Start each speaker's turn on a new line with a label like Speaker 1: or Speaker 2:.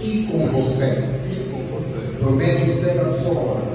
Speaker 1: e com você.
Speaker 2: e com você.
Speaker 1: Prometo ser a pessoa